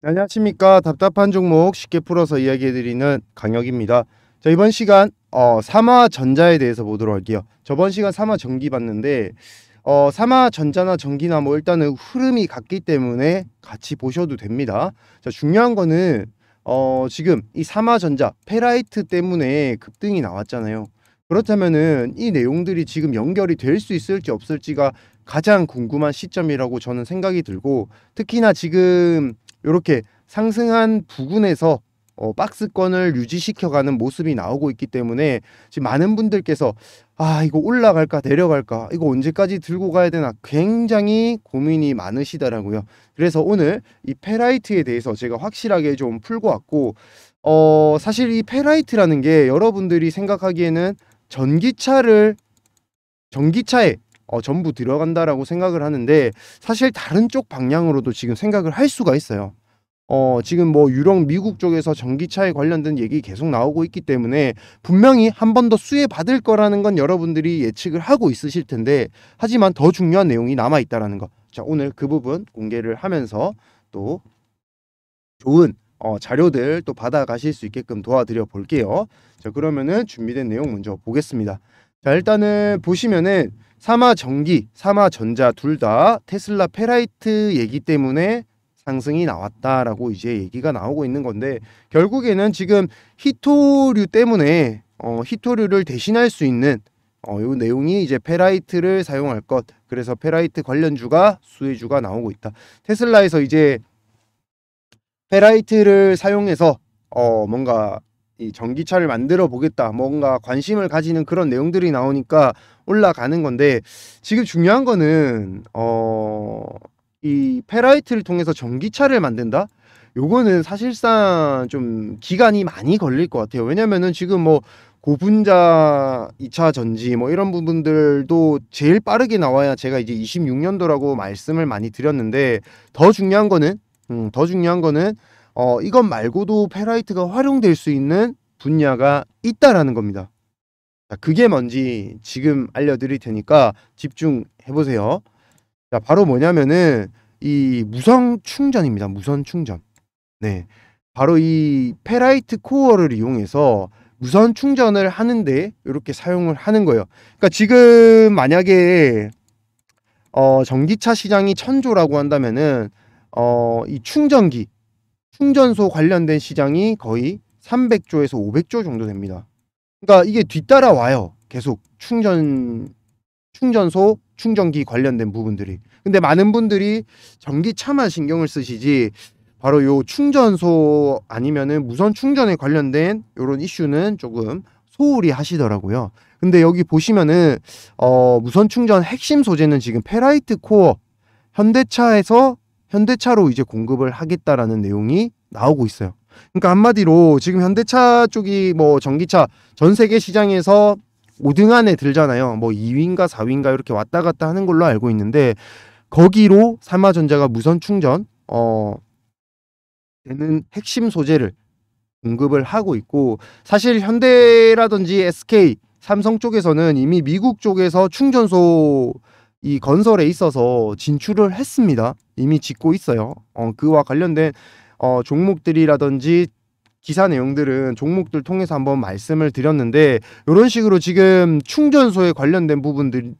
안녕하십니까. 답답한 종목 쉽게 풀어서 이야기해드리는 강혁입니다. 자 이번 시간 어, 삼화전자에 대해서 보도록 할게요. 저번 시간 삼화전기 봤는데 어, 삼화전자나 전기나 뭐 일단은 흐름이 같기 때문에 같이 보셔도 됩니다. 자 중요한 거는 어, 지금 이 삼화전자 페라이트 때문에 급등이 나왔잖아요. 그렇다면은 이 내용들이 지금 연결이 될 수 있을지 없을지가 가장 궁금한 시점이라고 저는 생각이 들고 특히나 지금 이렇게 상승한 부근에서 어, 박스권을 유지시켜가는 모습이 나오고 있기 때문에 지금 많은 분들께서 아 이거 올라갈까 내려갈까 이거 언제까지 들고 가야 되나 굉장히 고민이 많으시더라고요. 그래서 오늘 이 페라이트에 대해서 제가 확실하게 좀 풀고 왔고 어 사실 이 페라이트라는 게 여러분들이 생각하기에는 전기차를 전기차에 어, 전부 들어간다라고 생각을 하는데 사실 다른 쪽 방향으로도 지금 생각을 할 수가 있어요. 어, 지금 뭐 유럽, 미국 쪽에서 전기차에 관련된 얘기 계속 나오고 있기 때문에 분명히 한 번 더 수혜 받을 거라는 건 여러분들이 예측을 하고 있으실 텐데 하지만 더 중요한 내용이 남아 있다라는 거. 자, 오늘 그 부분 공개를 하면서 또 좋은 어, 자료들 또 받아가실 수 있게끔 도와드려 볼게요. 자, 그러면은 준비된 내용 먼저 보겠습니다. 자, 일단은 보시면은 삼화 전기, 삼화 전자 둘 다 테슬라 페라이트 얘기 때문에 상승이 나왔다라고 이제 얘기가 나오고 있는 건데 결국에는 지금 희토류 때문에 어, 희토류를 대신할 수 있는 어, 요 내용이 이제 페라이트를 사용할 것 그래서 페라이트 관련주가 수혜주가 나오고 있다. 테슬라에서 이제 페라이트를 사용해서 어, 뭔가 이 전기차를 만들어 보겠다. 뭔가 관심을 가지는 그런 내용들이 나오니까 올라가는 건데 지금 중요한 거는 어, 이 페라이트를 통해서 전기차를 만든다? 요거는 사실상 좀 기간이 많이 걸릴 것 같아요. 왜냐면은 지금 뭐 고분자 2차 전지 뭐 이런 부분들도 제일 빠르게 나와야 제가 이제 26년도라고 말씀을 많이 드렸는데 더 중요한 거는 음, 더 중요한 거는 어, 이것 말고도 페라이트가 활용될 수 있는 분야가 있다라는 겁니다. 자, 그게 뭔지 지금 알려드릴 테니까 집중해 보세요. 자, 바로 뭐냐면은 이 무선 충전입니다. 무선 충전. 네. 바로 이 페라이트 코어를 이용해서 무선 충전을 하는데 이렇게 사용을 하는 거예요. 그러니까 지금 만약에 어, 전기차 시장이 천조라고 한다면은 어, 이 충전기 충전소 관련된 시장이 거의 300조에서 500조 정도 됩니다. 그러니까 이게 뒤따라 와요. 계속 충전 충전소, 충전기 관련된 부분들이. 근데 많은 분들이 전기차만 신경을 쓰시지 바로 요 충전소 아니면은 무선 충전에 관련된 요런 이슈는 조금 소홀히 하시더라고요. 근데 여기 보시면은 어 무선 충전 핵심 소재는 지금 페라이트 코어 현대차에서 현대차로 이제 공급을 하겠다라는 내용이 나오고 있어요. 그러니까 한마디로 지금 현대차 쪽이 뭐 전기차 전 세계 시장에서 5등 안에 들잖아요. 뭐 2위인가 4위인가 이렇게 왔다 갔다 하는 걸로 알고 있는데 거기로 삼화전자가 무선 충전 어 되는 핵심 소재를 공급을 하고 있고 사실 현대라든지 SK, 삼성 쪽에서는 이미 미국 쪽에서 충전소 이 건설에 있어서 진출을 했습니다. 이미 짓고 있어요. 어, 그와 관련된 어, 종목들이라든지 기사 내용들은 종목들 통해서 한번 말씀을 드렸는데 이런 식으로 지금 충전소에 관련된 부분들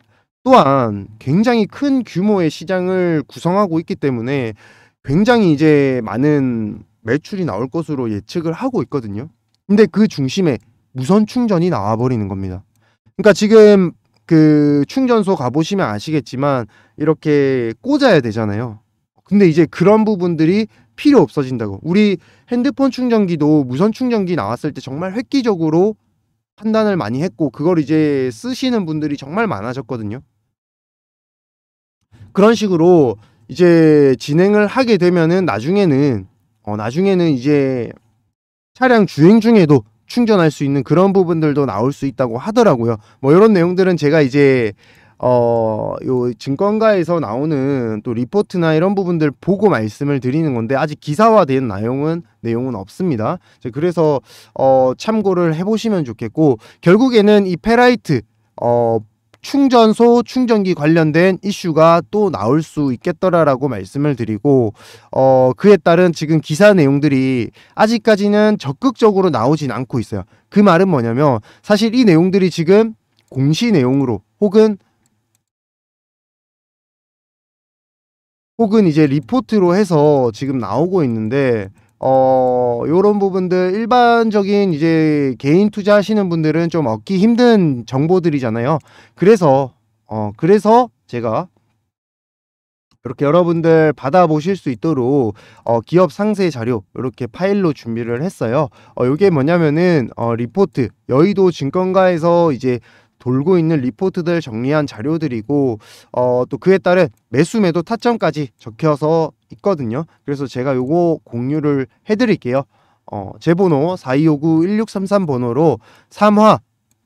또한 굉장히 큰 규모의 시장을 구성하고 있기 때문에 굉장히 이제 많은 매출이 나올 것으로 예측을 하고 있거든요. 근데 그 중심에 무선 충전이 나와 버리는 겁니다. 그러니까 지금 그 충전소 가보시면 아시겠지만 이렇게 꽂아야 되잖아요. 근데 이제 그런 부분들이 필요 없어진다고. 우리 핸드폰 충전기도 무선 충전기 나왔을 때 정말 획기적으로 판단을 많이 했고 그걸 이제 쓰시는 분들이 정말 많아졌거든요. 그런 식으로 이제 진행을 하게 되면은 나중에는 어 나중에는 이제 차량 주행 중에도 충전할 수 있는 그런 부분들도 나올 수 있다고 하더라고요. 뭐 이런 내용들은 제가 이제 어, 요 증권가에서 나오는 또 리포트나 이런 부분들 보고 말씀을 드리는 건데 아직 기사화된 내용은 내용은 없습니다. 그래서 어, 참고를 해보시면 좋겠고 결국에는 이 페라이트 어, 충전소 충전기 관련된 이슈가 또 나올 수 있겠더라라고 말씀을 드리고 어 그에 따른 지금 기사 내용들이 아직까지는 적극적으로 나오진 않고 있어요. 그 말은 뭐냐면 사실 이 내용들이 지금 공시 내용으로 혹은 혹은 이제 리포트로 해서 지금 나오고 있는데 어 요런 부분들 일반적인 이제 개인 투자하시는 분들은 좀 얻기 힘든 정보들이잖아요. 그래서 어 그래서 제가 이렇게 여러분들 받아보실 수 있도록 어, 기업 상세 자료 이렇게 파일로 준비를 했어요. 어, 이게 뭐냐면은 어, 리포트 여의도 증권가에서 이제 돌고 있는 리포트들 정리한 자료들이고 어, 또 그에 따른 매수 매도 타점까지 적혀서 있거든요. 그래서 제가 요거 공유를 해드릴게요. 어, 제 번호 4259-1633 번호로 3화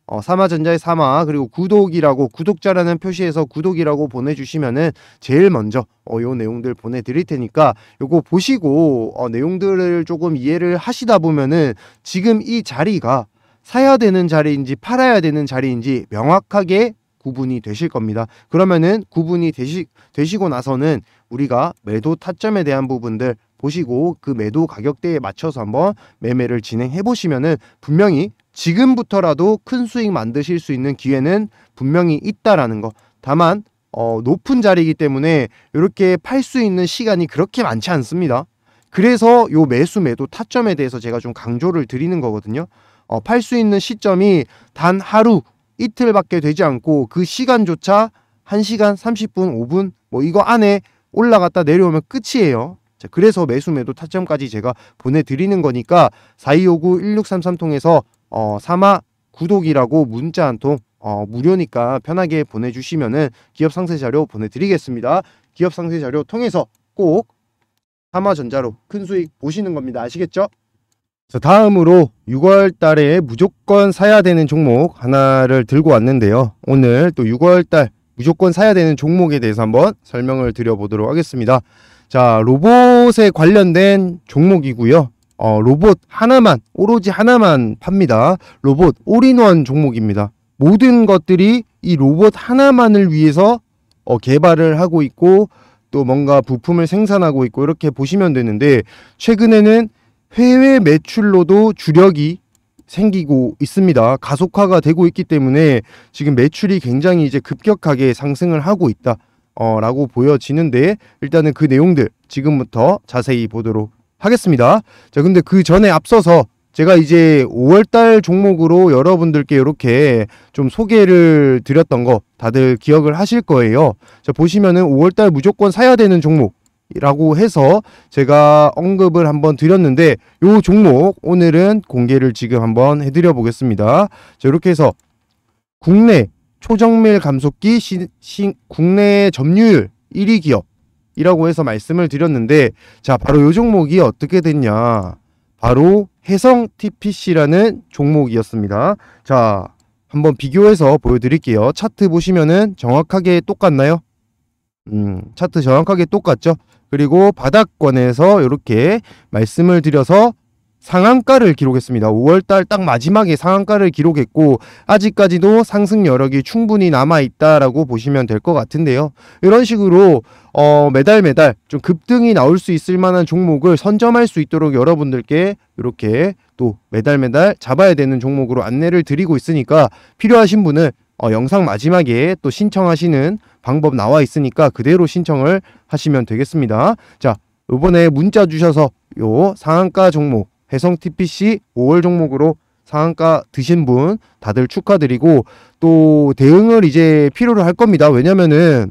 어, 삼화전자의 삼화 그리고 구독이라고 구독자라는 표시에서 구독이라고 보내주시면은 제일 먼저 어, 요 내용들 보내드릴 테니까 요거 보시고 어, 내용들을 조금 이해를 하시다 보면은 지금 이 자리가 사야 되는 자리인지 팔아야 되는 자리인지 명확하게 구분이 되실 겁니다. 그러면은 구분이 되시, 되시고 나서는 우리가 매도 타점에 대한 부분들 보시고 그 매도 가격대에 맞춰서 한번 매매를 진행해 보시면은 분명히 지금부터라도 큰 수익 만드실 수 있는 기회는 분명히 있다라는 거. 다만 어, 높은 자리이기 때문에 이렇게 팔 수 있는 시간이 그렇게 많지 않습니다. 그래서 요 매수 매도 타점에 대해서 제가 좀 강조를 드리는 거거든요. 어, 팔 수 있는 시점이 단 하루 이틀밖에 되지 않고 그 시간조차 1시간 30분 5분 뭐 이거 안에 올라갔다 내려오면 끝이에요. 자, 그래서 매수 매도 타점까지 제가 보내드리는 거니까 4259-1633 통해서 어, 사마 구독이라고 문자 한통 어, 무료니까 편하게 보내주시면은 기업 상세 자료 보내드리겠습니다. 기업 상세 자료 통해서 꼭 사마전자로 큰 수익 보시는 겁니다. 아시겠죠? 자, 다음으로 6월 달에 무조건 사야 되는 종목 하나를 들고 왔는데요. 오늘 또 6월 달 무조건 사야 되는 종목에 대해서 한번 설명을 드려보도록 하겠습니다. 자, 로봇에 관련된 종목이고요. 어, 로봇 하나만, 오로지 하나만 팝니다. 로봇 올인원 종목입니다. 모든 것들이 이 로봇 하나만을 위해서 어, 개발을 하고 있고 또 뭔가 부품을 생산하고 있고 이렇게 보시면 되는데 최근에는 해외 매출로도 주력이 생기고 있습니다. 가속화가 되고 있기 때문에 지금 매출이 굉장히 이제 급격하게 상승을 하고 있다. 어, 라고 보여지는데 일단은 그 내용들 지금부터 자세히 보도록 하겠습니다. 자, 근데 그 전에 앞서서 제가 이제 5월달 종목으로 여러분들께 이렇게 좀 소개를 드렸던 거 다들 기억을 하실 거예요. 자, 보시면은 5월달 무조건 사야 되는 종목 라고 해서 제가 언급을 한번 드렸는데 요 종목 오늘은 공개를 지금 한번 해드려 보겠습니다. 자 이렇게 해서 국내 초정밀 감속기 시, 시, 국내 점유율 1위 기업이라고 해서 말씀을 드렸는데 자 바로 요 종목이 어떻게 됐냐 바로 해성 TPC라는 종목이었습니다. 자 한번 비교해서 보여드릴게요. 차트 보시면은 정확하게 똑같나요? 음, 차트 정확하게 똑같죠? 그리고 바닥권에서 이렇게 말씀을 드려서 상한가를 기록했습니다. 5월달 딱 마지막에 상한가를 기록했고 아직까지도 상승 여력이 충분히 남아 있다라고 보시면 될 것 같은데요. 이런 식으로 어, 매달 매달 좀 급등이 나올 수 있을 만한 종목을 선점할 수 있도록 여러분들께 이렇게 또 매달 매달 잡아야 되는 종목으로 안내를 드리고 있으니까 필요하신 분은 어, 영상 마지막에 또 신청하시는 방법 나와 있으니까 그대로 신청을 하시면 되겠습니다. 자, 이번에 문자 주셔서 요 상한가 종목 해성 TPC 5월 종목으로 상한가 드신 분 다들 축하드리고 또 대응을 이제 필요로 할 겁니다. 왜냐면은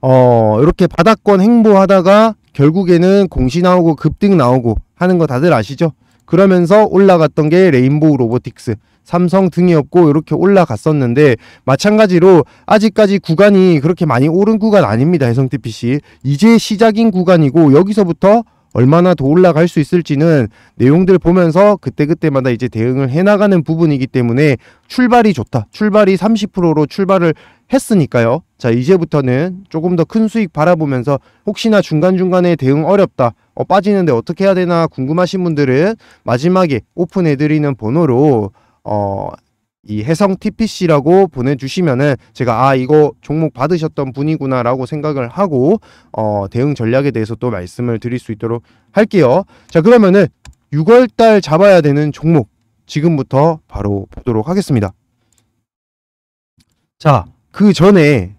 어 이렇게 바닥권 행보하다가 결국에는 공시 나오고 급등 나오고 하는 거 다들 아시죠? 그러면서 올라갔던 게 레인보우 로보틱스 삼성 등이 없고 이렇게 올라갔었는데 마찬가지로 아직까지 구간이 그렇게 많이 오른 구간 아닙니다. 해성 TPC 이제 시작인 구간이고 여기서부터 얼마나 더 올라갈 수 있을지는 내용들 보면서 그때그때마다 이제 대응을 해나가는 부분이기 때문에 출발이 좋다. 출발이 30%로 출발을 했으니까요. 자, 이제부터는 조금 더 큰 수익 바라보면서 혹시나 중간중간에 대응 어렵다. 어, 빠지는데 어떻게 해야 되나 궁금하신 분들은 마지막에 오픈해드리는 번호로 어, 이 해성 TPC라고 보내주시면은 제가 아 이거 종목 받으셨던 분이구나라고 생각을 하고 어, 대응 전략에 대해서 또 말씀을 드릴 수 있도록 할게요. 자 그러면은 6월달 잡아야 되는 종목 지금부터 바로 보도록 하겠습니다. 자 그 전에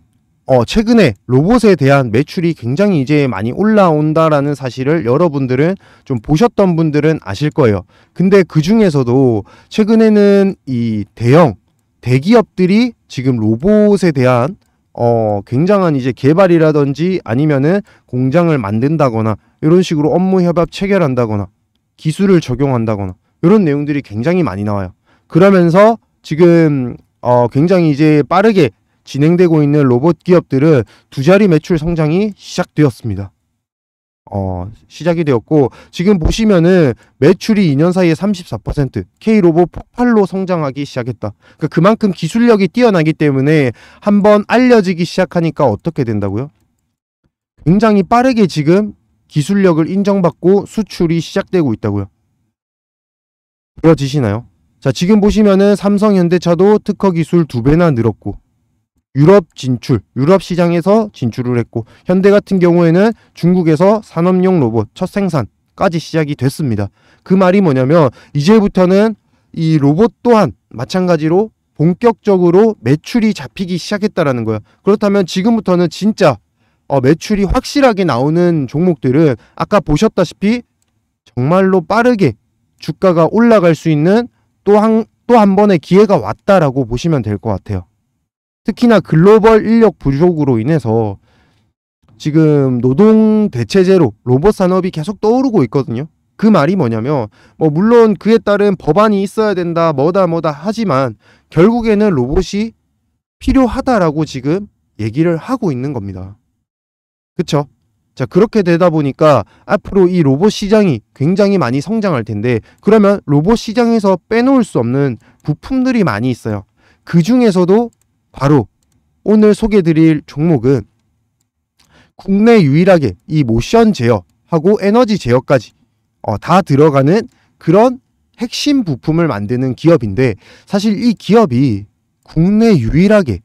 어, 최근에 로봇에 대한 매출이 굉장히 이제 많이 올라온다라는 사실을 여러분들은 좀 보셨던 분들은 아실 거예요. 근데 그 중에서도 최근에는 이 대형 대기업들이 지금 로봇에 대한 어, 굉장한 이제 개발이라든지 아니면은 공장을 만든다거나 이런 식으로 업무 협약 체결한다거나 기술을 적용한다거나 이런 내용들이 굉장히 많이 나와요. 그러면서 지금 어, 굉장히 이제 빠르게 진행되고 있는 로봇 기업들은 두 자리 매출 성장이 시작되었습니다. 어, 시작이 되었고 지금 보시면은 매출이 2년 사이에 34% K로봇 폭발로 성장하기 시작했다. 그러니까 그만큼 기술력이 뛰어나기 때문에 한번 알려지기 시작하니까 어떻게 된다고요? 굉장히 빠르게 지금 기술력을 인정받고 수출이 시작되고 있다고요. 보여지시나요? 자, 지금 보시면은 삼성 현대차도 특허 기술 두 배나 늘었고 유럽 진출, 유럽 시장에서 진출을 했고 현대 같은 경우에는 중국에서 산업용 로봇 첫 생산까지 시작이 됐습니다. 그 말이 뭐냐면 이제부터는 이 로봇 또한 마찬가지로 본격적으로 매출이 잡히기 시작했다라는 거예요. 그렇다면 지금부터는 진짜 어, 매출이 확실하게 나오는 종목들은 아까 보셨다시피 정말로 빠르게 주가가 올라갈 수 있는 또 한 또한 번의 기회가 왔다라고 보시면 될 것 같아요. 특히나 글로벌 인력 부족으로 인해서 지금 노동 대체제로 로봇 산업이 계속 떠오르고 있거든요. 그 말이 뭐냐면 뭐 물론 그에 따른 법안이 있어야 된다 뭐다 뭐다 하지만 결국에는 로봇이 필요하다라고 지금 얘기를 하고 있는 겁니다. 그쵸? 자, 그렇게 되다 보니까 앞으로 이 로봇 시장이 굉장히 많이 성장할 텐데 그러면 로봇 시장에서 빼놓을 수 없는 부품들이 많이 있어요. 그 중에서도 바로 오늘 소개드릴 종목은 국내 유일하게 이 모션 제어하고 에너지 제어까지 어, 다 들어가는 그런 핵심 부품을 만드는 기업인데 사실 이 기업이 국내 유일하게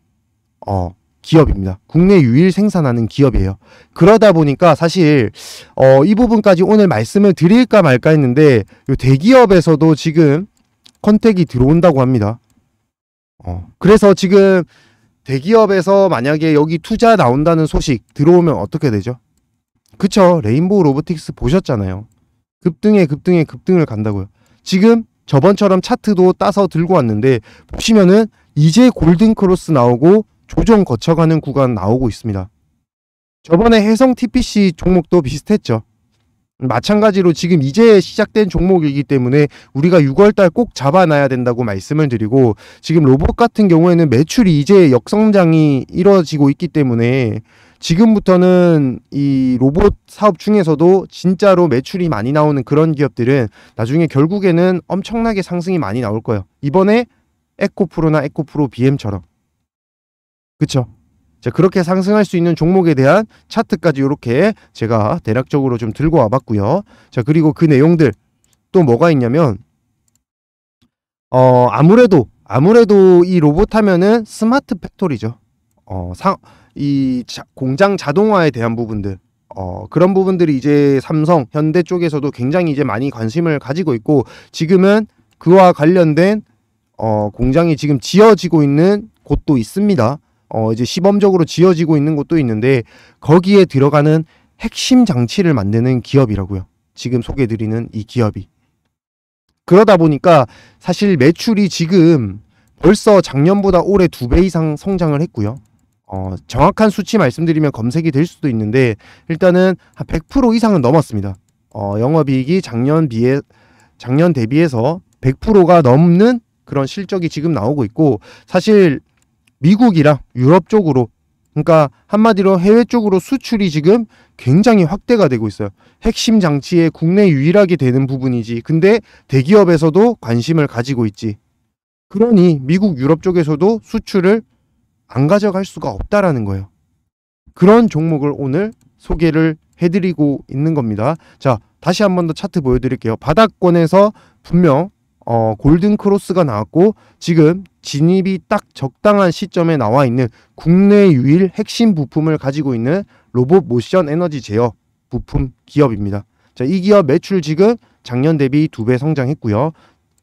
어, 기업입니다. 국내 유일 생산하는 기업이에요. 그러다 보니까 사실 어, 이 부분까지 오늘 말씀을 드릴까 말까 했는데 요 대기업에서도 지금 컨택이 들어온다고 합니다. 어, 그래서 지금 대기업에서 만약에 여기 투자 나온다는 소식 들어오면 어떻게 되죠? 그쵸. 레인보우 로보틱스 보셨잖아요. 급등에 급등에 급등을 간다고요. 지금 저번처럼 차트도 따서 들고 왔는데 보시면은 이제 골든 크로스 나오고 조정 거쳐가는 구간 나오고 있습니다. 저번에 해성 TPC 종목도 비슷했죠. 마찬가지로 지금 이제 시작된 종목이기 때문에 우리가 6월달 꼭 잡아놔야 된다고 말씀을 드리고 지금 로봇 같은 경우에는 매출이 이제 역성장이 이루어지고 있기 때문에 지금부터는 이 로봇 사업 중에서도 진짜로 매출이 많이 나오는 그런 기업들은 나중에 결국에는 엄청나게 상승이 많이 나올 거예요. 이번에 에코프로나 에코프로 BM처럼. 그쵸? 자, 그렇게 상승할 수 있는 종목에 대한 차트까지 이렇게 제가 대략적으로 좀 들고 와봤고요. 자, 그리고 그 내용들 또 뭐가 있냐면 어, 아무래도 아무래도 이 로봇 하면은 스마트 팩토리죠. 어, 상, 이 자, 공장 자동화에 대한 부분들 어, 그런 부분들이 이제 삼성, 현대 쪽에서도 굉장히 이제 많이 관심을 가지고 있고 지금은 그와 관련된 어, 공장이 지금 지어지고 있는 곳도 있습니다. 어 이제 시범적으로 지어지고 있는 곳도 있는데 거기에 들어가는 핵심 장치를 만드는 기업이라고요. 지금 소개드리는 이 기업이. 그러다 보니까 사실 매출이 지금 벌써 작년보다 올해 두 배 이상 성장을 했고요. 어, 정확한 수치 말씀드리면 검색이 될 수도 있는데 일단은 한 100% 이상은 넘었습니다. 어, 영업이익이 작년 비해 작년 대비해서 100%가 넘는 그런 실적이 지금 나오고 있고 사실 미국이랑 유럽 쪽으로 그러니까 한마디로 해외 쪽으로 수출이 지금 굉장히 확대가 되고 있어요. 핵심 장치에 국내 유일하게 되는 부분이지. 근데 대기업에서도 관심을 가지고 있지. 그러니 미국 유럽 쪽에서도 수출을 안 가져갈 수가 없다라는 거예요. 그런 종목을 오늘 소개를 해드리고 있는 겁니다. 자, 다시 한 번 더 차트 보여드릴게요. 바닥권에서 분명 어, 골든 크로스가 나왔고 지금 진입이 딱 적당한 시점에 나와 있는 국내 유일 핵심 부품을 가지고 있는 로봇 모션 에너지 제어 부품 기업입니다. 자, 이 기업 매출 지금 작년 대비 두 배 성장했고요.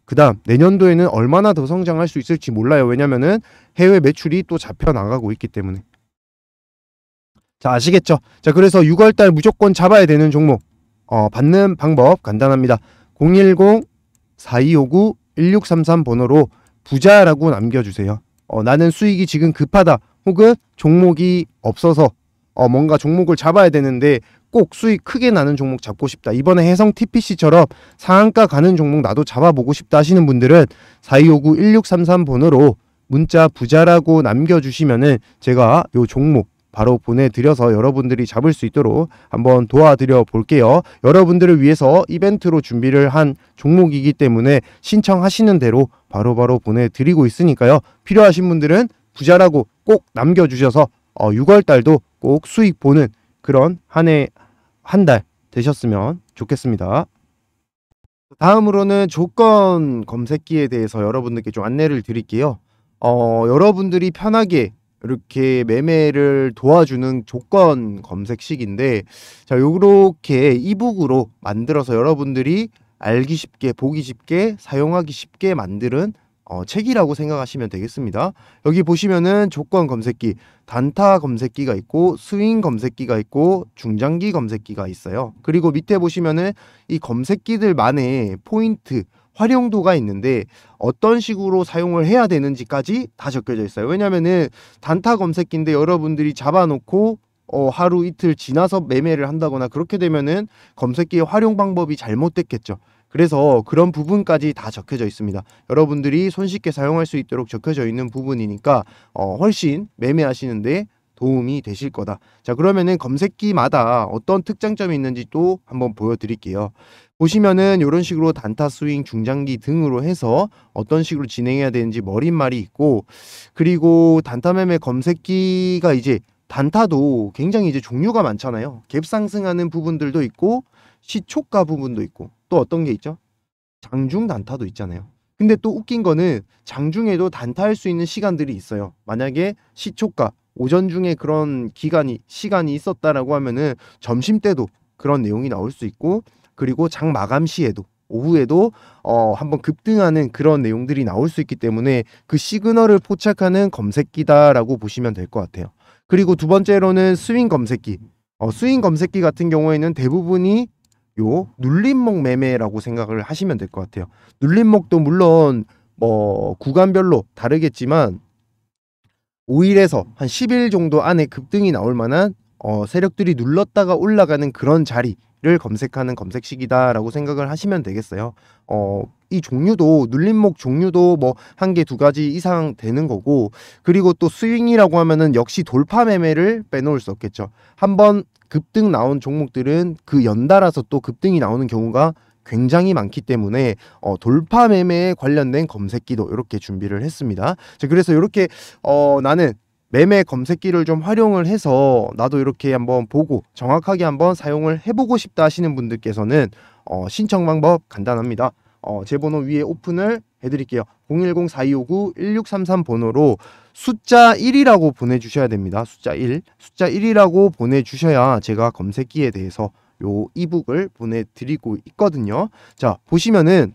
그 다음 내년도에는 얼마나 더 성장할 수 있을지 몰라요. 왜냐면은 해외 매출이 또 잡혀 나가고 있기 때문에. 자, 아시겠죠? 자, 그래서 6월 달 무조건 잡아야 되는 종목. 어, 받는 방법 간단합니다. 010 4259 1633 번호로 부자라고 남겨주세요. 어, 나는 수익이 지금 급하다. 혹은 종목이 없어서 어, 뭔가 종목을 잡아야 되는데 꼭 수익 크게 나는 종목 잡고 싶다. 이번에 해성 TPC처럼 상한가 가는 종목 나도 잡아보고 싶다 하시는 분들은 4259 1633 번호로 문자 부자라고 남겨주시면은 제가 요 종목 바로 보내드려서 여러분들이 잡을 수 있도록 한번 도와드려 볼게요. 여러분들을 위해서 이벤트로 준비를 한 종목이기 때문에 신청하시는 대로 바로바로 바로 보내드리고 있으니까요. 필요하신 분들은 부자라고 꼭 남겨주셔서 어, 6월 달도 꼭 수익 보는 그런 한 해 한 달 되셨으면 좋겠습니다. 다음으로는 조건 검색기에 대해서 여러분들께 좀 안내를 드릴게요. 어, 여러분들이 편하게 이렇게 매매를 도와주는 조건 검색식인데 자, 요렇게 이북으로 만들어서 여러분들이 알기 쉽게, 보기 쉽게, 사용하기 쉽게 만드는 어, 책이라고 생각하시면 되겠습니다. 여기 보시면은 조건 검색기, 단타 검색기가 있고 스윙 검색기가 있고 중장기 검색기가 있어요. 그리고 밑에 보시면은 이 검색기들만의 포인트, 활용도가 있는데 어떤 식으로 사용을 해야 되는지까지 다 적혀져 있어요. 왜냐면은 단타 검색기인데 여러분들이 잡아놓고 어, 하루 이틀 지나서 매매를 한다거나 그렇게 되면은 검색기의 활용 방법이 잘못됐겠죠. 그래서 그런 부분까지 다 적혀져 있습니다. 여러분들이 손쉽게 사용할 수 있도록 적혀져 있는 부분이니까 어, 훨씬 매매하시는데 도움이 되실 거다. 자, 그러면은 검색기마다 어떤 특장점이 있는지 또 한번 보여드릴게요. 보시면은 이런 식으로 단타 스윙, 중장기 등으로 해서 어떤 식으로 진행해야 되는지 머릿말이 있고 그리고 단타 매매 검색기가 이제 단타도 굉장히 이제 종류가 많잖아요. 갭 상승하는 부분들도 있고 시초가 부분도 있고 또 어떤 게 있죠? 장중 단타도 있잖아요. 근데 또 웃긴 거는 장중에도 단타할 수 있는 시간들이 있어요. 만약에 시초가 오전 중에 그런 기간이 시간이 있었다라고 하면은 점심 때도 그런 내용이 나올 수 있고 그리고 장 마감 시에도 오후에도 어 한번 급등하는 그런 내용들이 나올 수 있기 때문에 그 시그널을 포착하는 검색기다라고 보시면 될 것 같아요. 그리고 두 번째로는 스윙 검색기. 어, 스윙 검색기 같은 경우에는 대부분이 요 눌림목 매매라고 생각을 하시면 될 것 같아요. 눌림목도 물론 뭐 구간별로 다르겠지만 5일에서 한 10일 정도 안에 급등이 나올 만한 어, 세력들이 눌렀다가 올라가는 그런 자리 를 검색하는 검색식이다라고 생각을 하시면 되겠어요. 어, 이 종류도 눌림목 종류도 뭐 한 개 두 가지 이상 되는 거고 그리고 또 스윙이라고 하면은 역시 돌파 매매를 빼놓을 수 없겠죠. 한번 급등 나온 종목들은 그 연달아서 또 급등이 나오는 경우가 굉장히 많기 때문에 어, 돌파 매매에 관련된 검색기도 이렇게 준비를 했습니다. 자, 그래서 이렇게 어, 나는 매매 검색기를 좀 활용을 해서 나도 이렇게 한번 보고 정확하게 한번 사용을 해보고 싶다 하시는 분들께서는 어, 신청 방법 간단합니다. 어, 제 번호 위에 오픈을 해드릴게요. 010-4259-1633 번호로 숫자 1이라고 보내주셔야 됩니다. 숫자 1. 숫자 1이라고 보내주셔야 제가 검색기에 대해서 요 이북을 보내드리고 있거든요. 자, 보시면은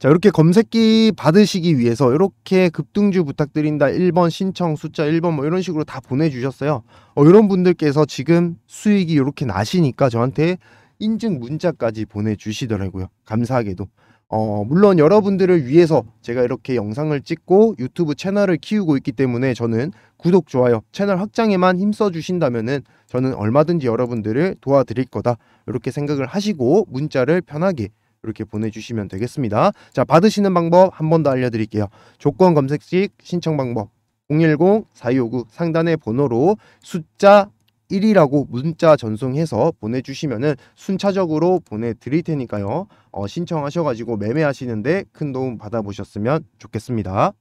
자, 이렇게 검색기 받으시기 위해서 이렇게 급등주 부탁드린다 1번 신청 숫자 1번 뭐 이런 식으로 다 보내주셨어요. 어, 이런 분들께서 지금 수익이 이렇게 나시니까 저한테 인증 문자까지 보내주시더라고요. 감사하게도. 어, 물론 여러분들을 위해서 제가 이렇게 영상을 찍고 유튜브 채널을 키우고 있기 때문에 저는 구독, 좋아요, 채널 확장에만 힘써 주신다면은 저는 얼마든지 여러분들을 도와드릴 거다. 이렇게 생각을 하시고 문자를 편하게 이렇게 보내주시면 되겠습니다. 자, 받으시는 방법 한 번 더 알려드릴게요. 조건 검색식 신청 방법 010-4259 상단의 번호로 숫자 1이라고 문자 전송해서 보내주시면은 순차적으로 보내드릴 테니까요. 어, 신청하셔가지고 매매하시는데 큰 도움 받아보셨으면 좋겠습니다.